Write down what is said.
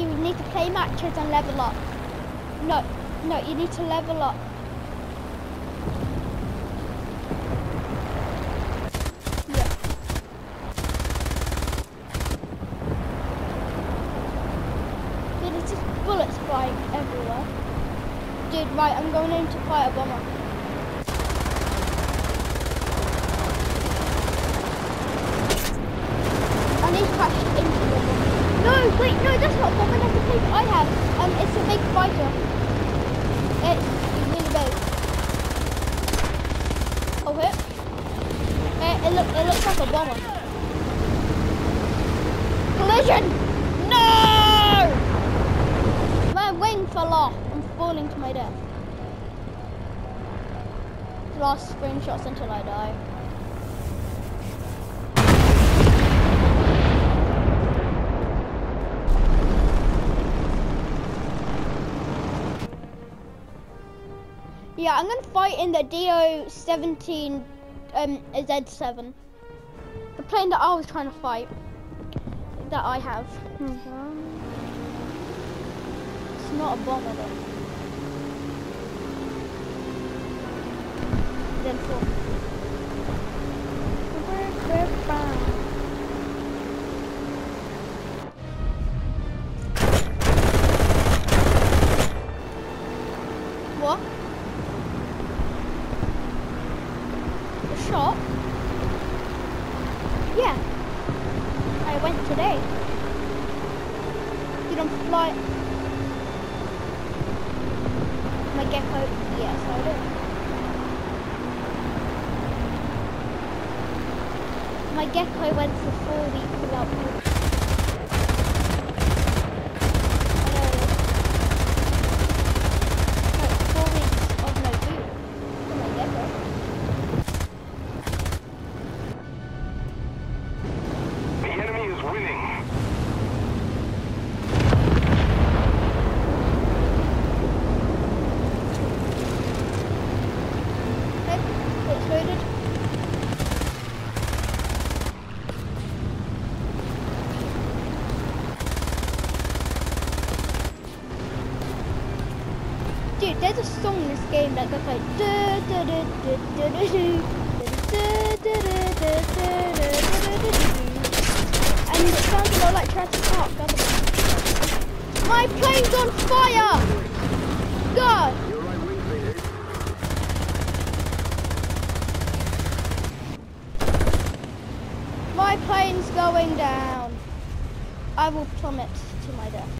you need to play matches and level up. No, no, you need to level up. Yeah. Bullets flying everywhere. Dude, right, I'm going in to fight a bomber. And he's crashed into the bomber. No, wait, no, that's not a bomber, that's the plane I have. Um, it's a big fighter. It's really big. Oh. It, it, look, it looks like a bomber. Collision! No! My wing fell off. I'm falling to my death. Last screenshots until I die. Yeah, I'm gonna fight in the DO17 um, Z7. The plane that I was trying to fight. That I have. It's not a bomber though. Then four. Shop? Yeah. I went today. You don't fly. My gecko? Yes, I do. My gecko went for four weeks without food. Dude, there's a song in this game that goes like du- du- du- du- du- du- and it sounds a lot like Jurassic Park, doesn't it? My plane's on fire! God! Your right wing faded. My plane's going down. I will plummet to my death.